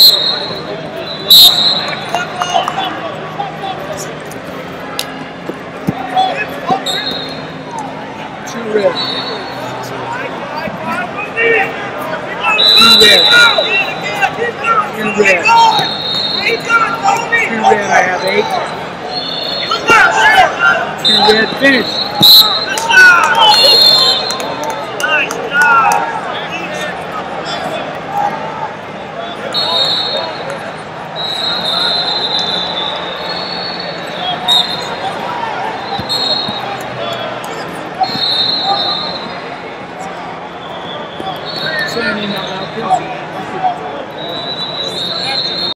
Two red, I have eight. Two red, finish. それに長く。